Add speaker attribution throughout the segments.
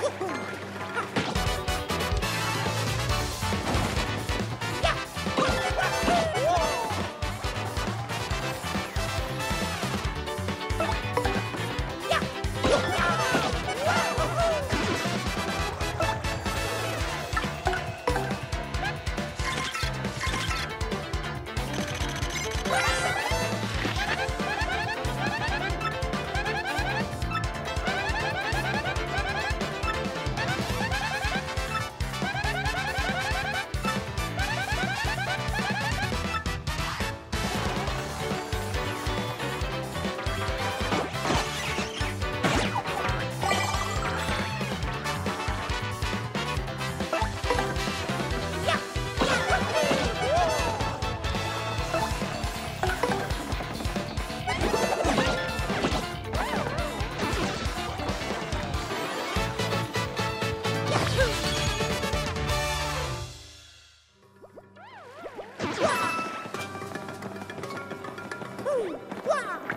Speaker 1: Woohoo! Wah!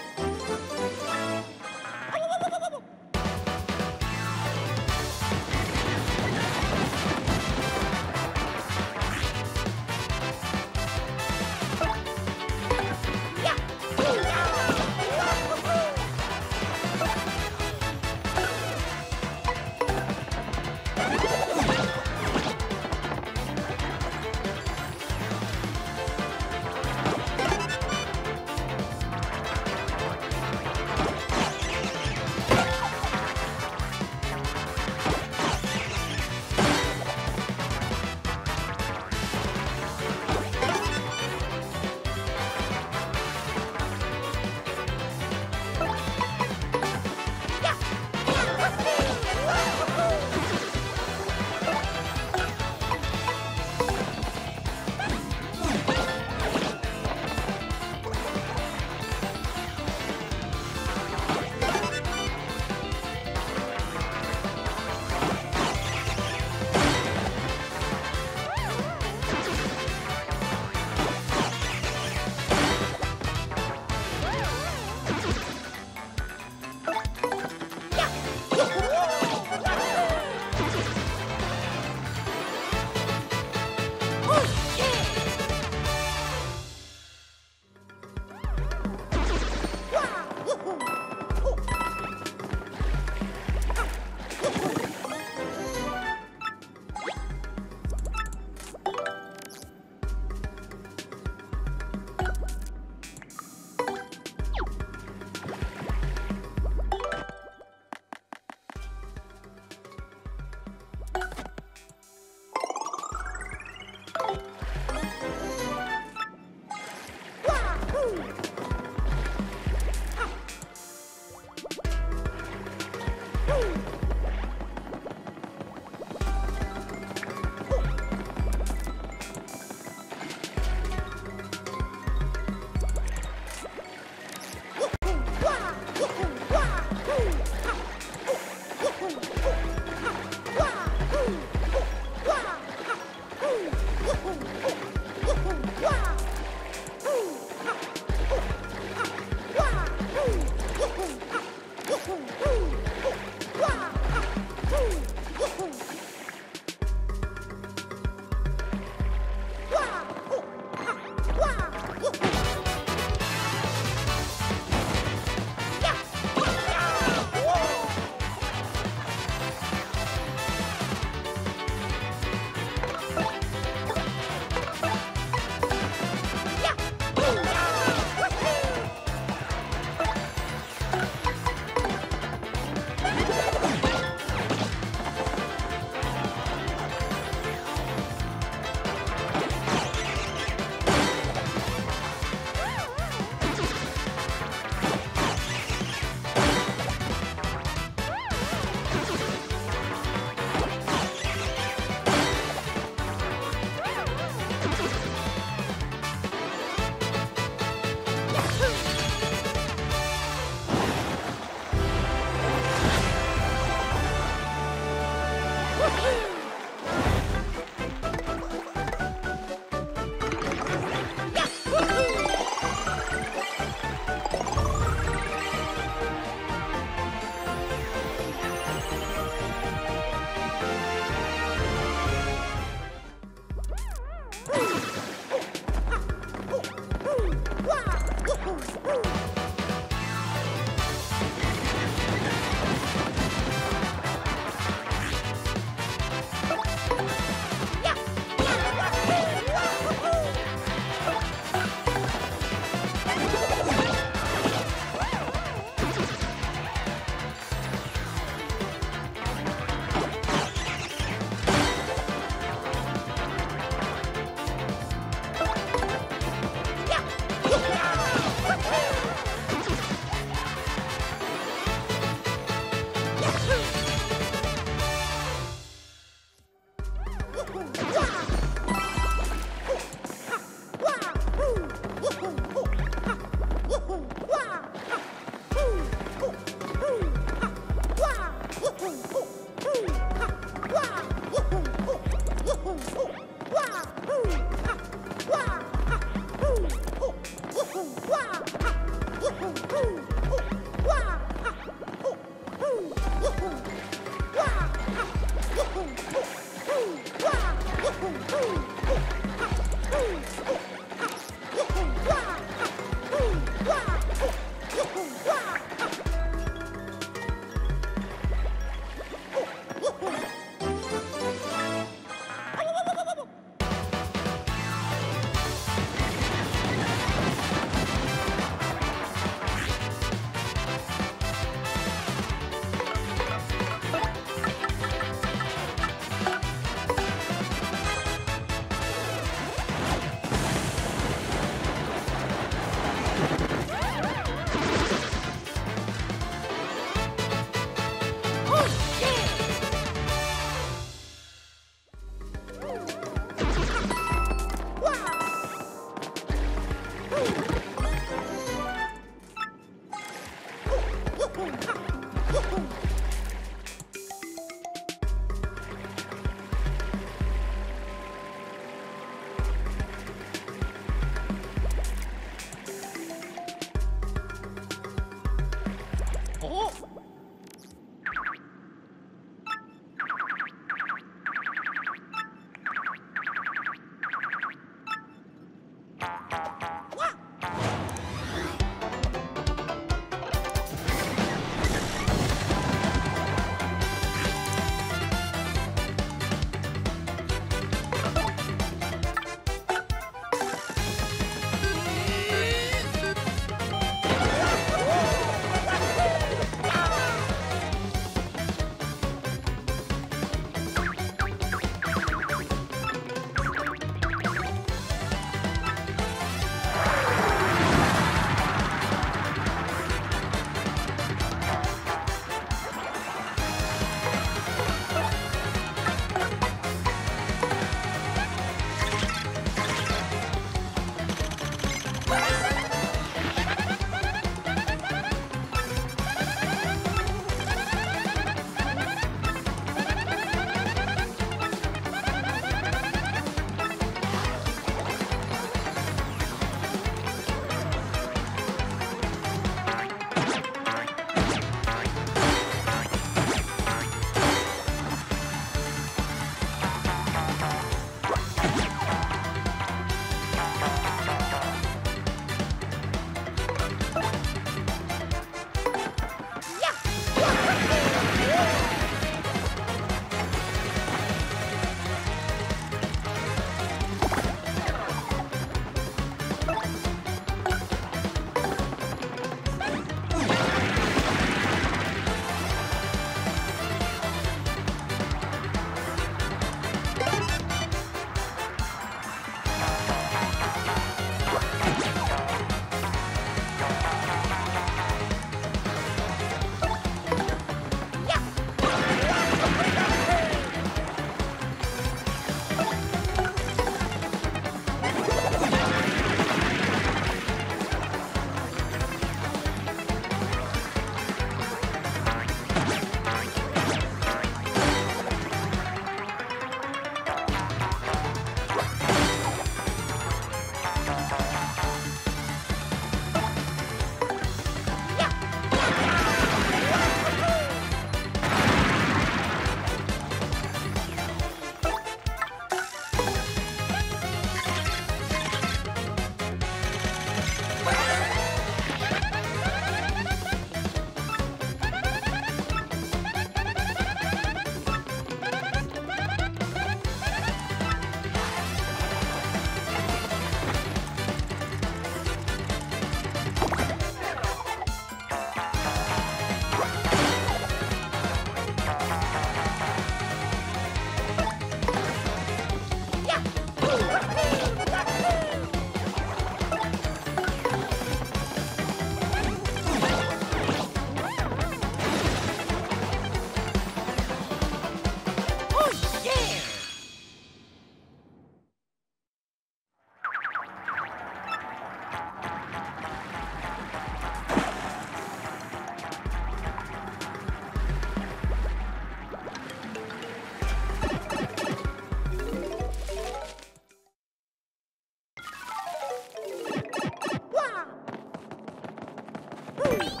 Speaker 1: Woo!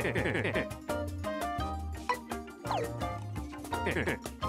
Speaker 2: Heh heh heh.